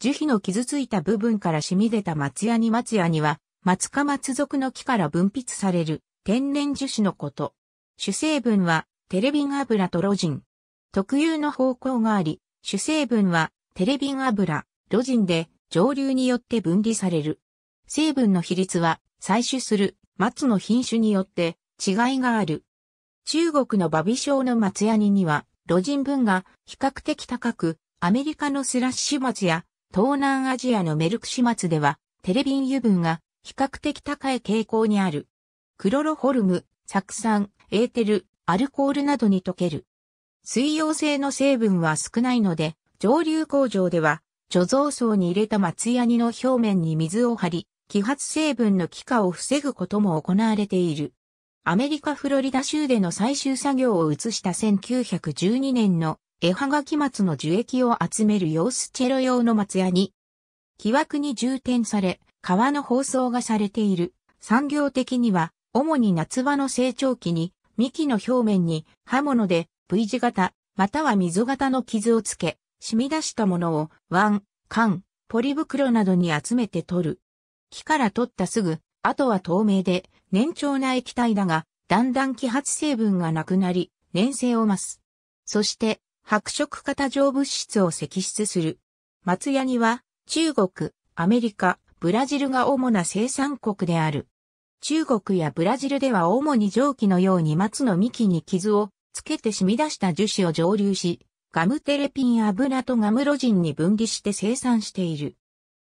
樹皮の傷ついた部分から染み出た松ヤニ松ヤニは、松科松属の木から分泌される天然樹脂のこと。主成分はテレビン油とロジン。特有の方向があり、主成分はテレビン油、ロジンで上流によって分離される。成分の比率は採取する松の品種によって違いがある。中国のバビ症の松ヤニには、ロジン分が比較的高く、アメリカのスラッシュ松や東南アジアのメルクシ松では、テレビン油分が比較的高い傾向にある。クロロホルム、酢酸、エーテル、アルコールなどに溶ける。水溶性の成分は少ないので、上流工場では、貯蔵層に入れた松ヤニの表面に水を張り、揮発成分の気化を防ぐことも行われている。アメリカ・フロリダ州での採集作業を移した1912年の絵はがき松の樹液を集める様子チェロ用の松屋に、木枠に充填され、皮の包装がされている。産業的には、主に夏場の成長期に、幹の表面に刃物で V 字型、または溝型の傷をつけ、染み出したものをワ缶、ポリ袋などに集めて取る。木から取ったすぐ、あとは透明で、粘稠な液体だが、だんだん揮発成分がなくなり、粘性を増す。そして、白色型状物質を析出する。松ヤニは中国、アメリカ、ブラジルが主な生産国である。中国やブラジルでは主に蒸気のように松の幹に傷をつけて染み出した樹脂を蒸留し、ガムテレピン油とガムロジンに分離して生産している。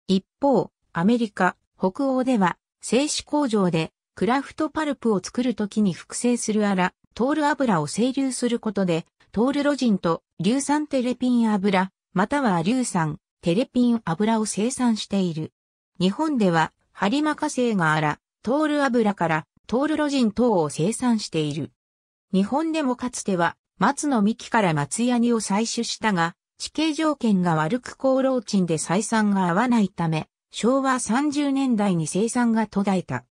一方、アメリカ、北欧では、製紙工場でクラフトパルプを作るときに複製するアラ、トール油を整流することで、トールロジンと硫酸テレピン油、または硫酸、テレピン油を生産している。日本では、ハリマカ製があら、トール油からトールロジン等を生産している。日本でもかつては、松の幹から松ヤニを採取したが、地形条件が悪く高老賃で採算が合わないため、昭和30年代に生産が途絶えた。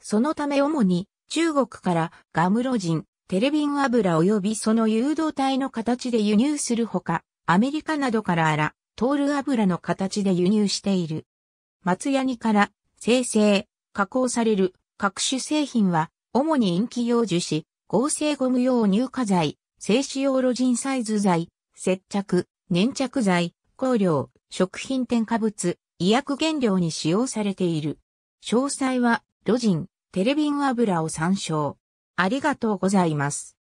そのため主に中国からガムロジン、テレビン油及びその誘導体の形で輸入するほか、アメリカなどからあら、トール油の形で輸入している。松ヤニから生成、加工される各種製品は、主に陰気用樹脂、合成ゴム用乳化剤、静止用ロジンサイズ剤、接着、粘着剤、香料、食品添加物、医薬原料に使用されている。詳細は、ロジン、テレビン油を参照。ありがとうございます。